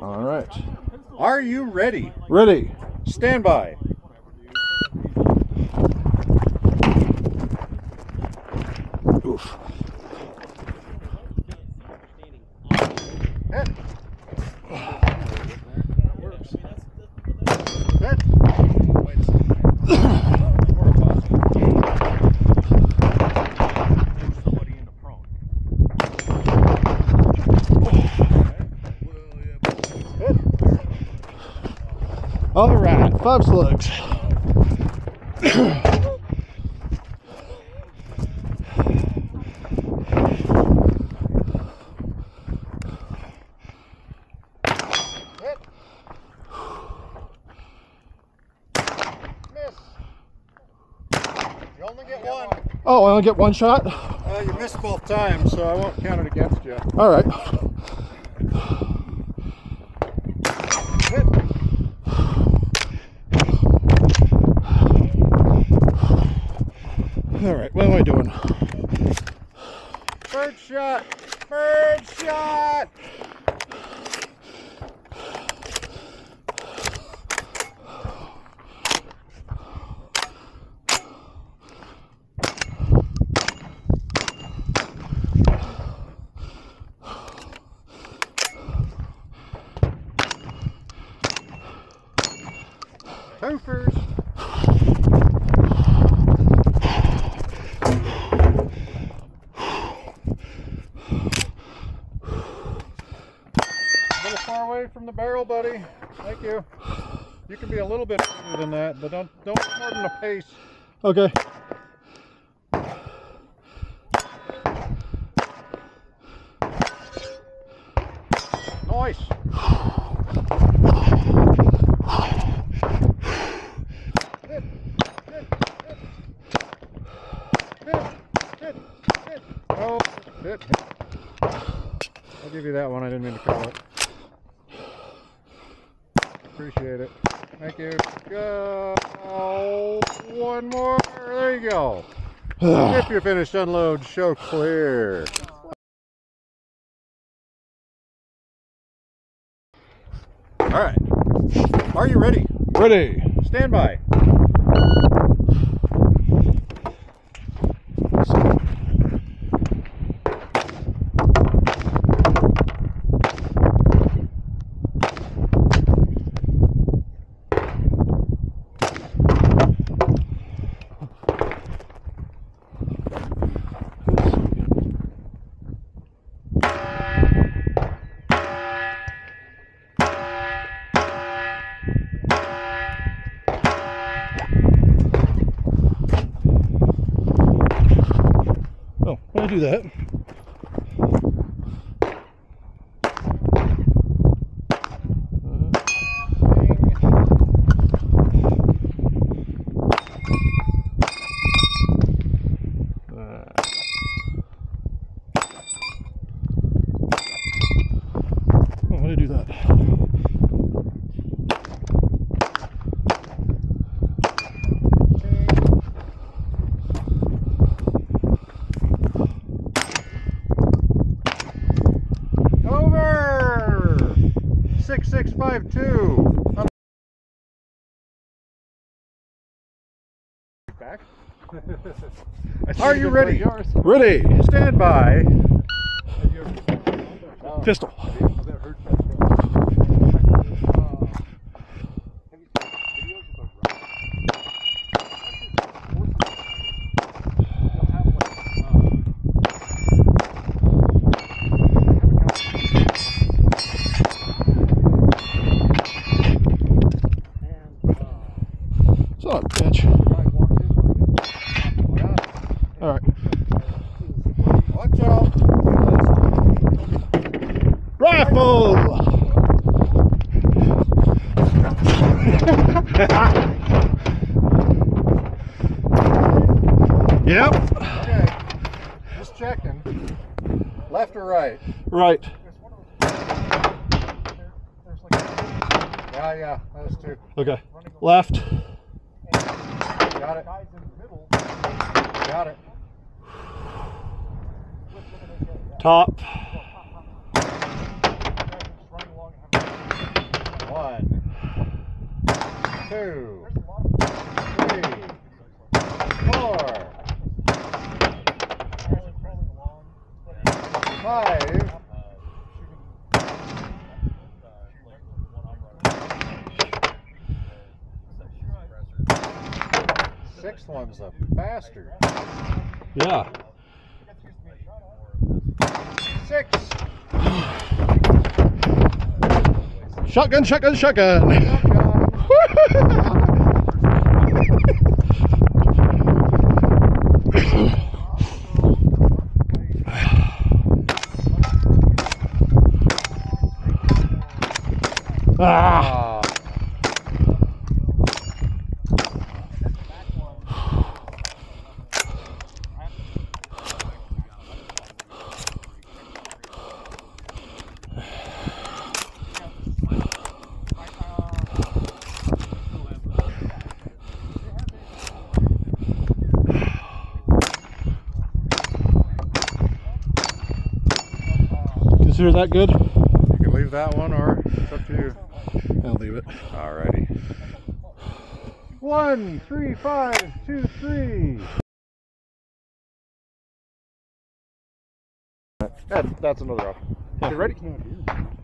All right. Are you ready? Ready. Stand by. All right. Five slugs. Hit. Miss. You only get one. Oh, I only get one shot? Uh, you missed both times, so I won't count it against you. All right. All right. What am I doing? Bird shot. Bird shot. Toofers. A little far away from the barrel, buddy. Thank you. You can be a little bit further than that, but don't don't than a pace. Okay. Nice. Hit, hit, hit. Oh, hit, hit. I'll give you that one. I didn't mean to call it. Appreciate it. Thank you. Go. One more. There you go. If you're finished, unload. Show clear. All right. Are you ready? Ready. Stand by. Do that. Uh, Oh, when I do that. Over. 6652. Back. Are you ready? Ready. Stand by. Pistol. Son of a bitch. All right. Watch out. Rifle. yep. Okay. Just checking. Left or right? Right. Yeah, yeah. Those two. Okay. Left. Got it. Got it. Top. Two, three, four, five, sixth one's a bastard. Yeah. Six. Shotgun, shotgun, shotgun. Shotgun. Ah. Consider that good? You can leave that one or it's up to you. I'll leave it. Alrighty. One, three, five, two, three. That, that's another up. Okay, ready?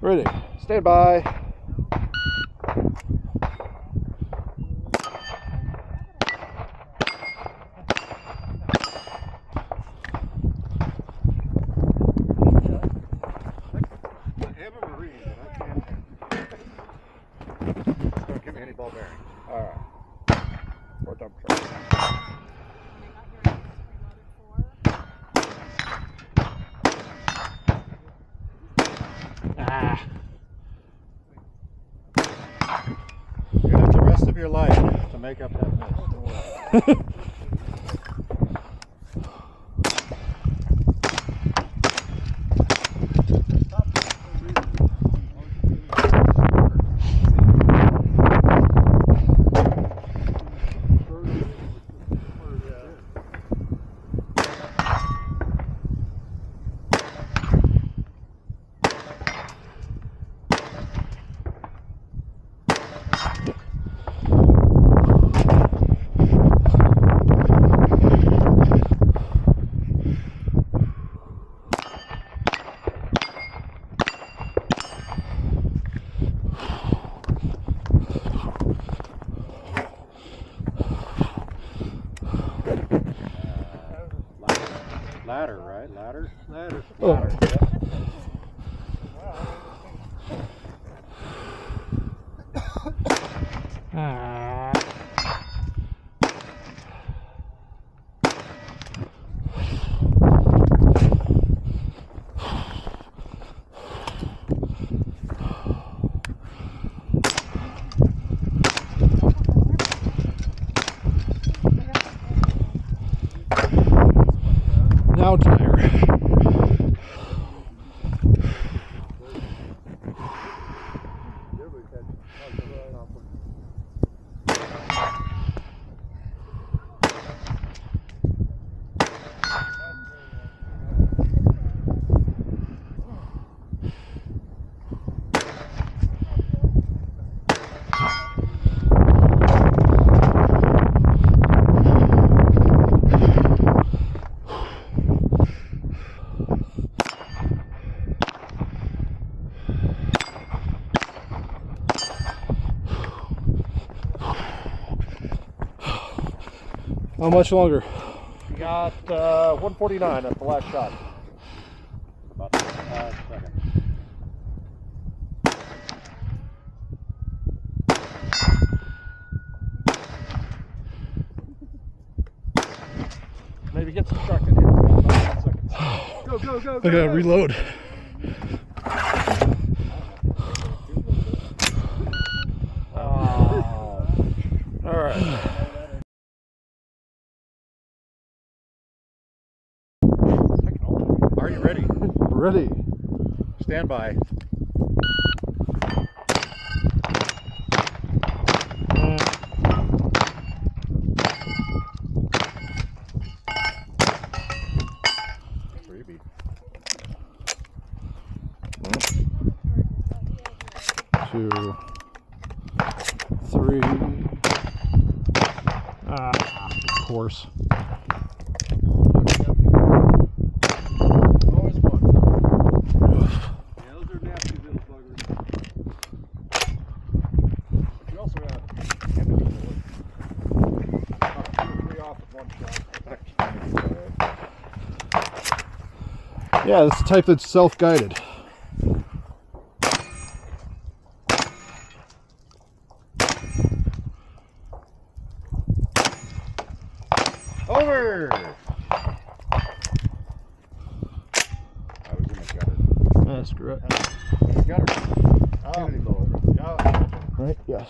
Ready. Stand by. Don't give me any ball bearing. Alright. Four dump truck. Ah. You have the rest of your life to make up that miss. Don't worry. Ladder, right? Ladder? Ladder. Oh. Ladder. Yep. Ah. Now tire. How much longer? You got uh, 149 at the last shot. About the last second. Maybe get some truck in here. Five seconds. Go, go, go, I gotta go. reload. Ready. Ready. Stand by. Freebie. One, two, three. Ah, of course. Three off with one shot. That Kennedy bullet. Yeah, it's the type that's self-guided. Over! I was in the gutter. That's correct. In the gutter. Kennedy bullet. Yeah. Right? Yes.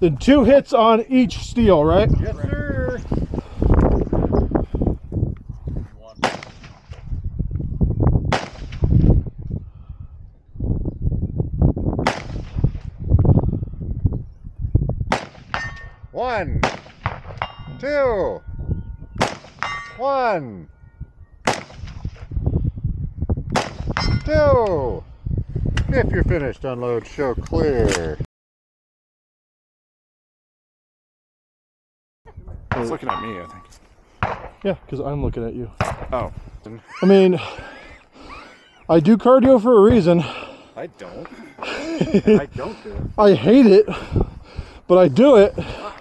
Then two hits on each steel, right? Yes, sir. One, two, one, two. If you're finished, unload, show clear. It's looking at me, I think. Yeah, because I'm looking at you. Oh. I mean, I do cardio for a reason. I don't. I don't do it. I hate it, but I do it. I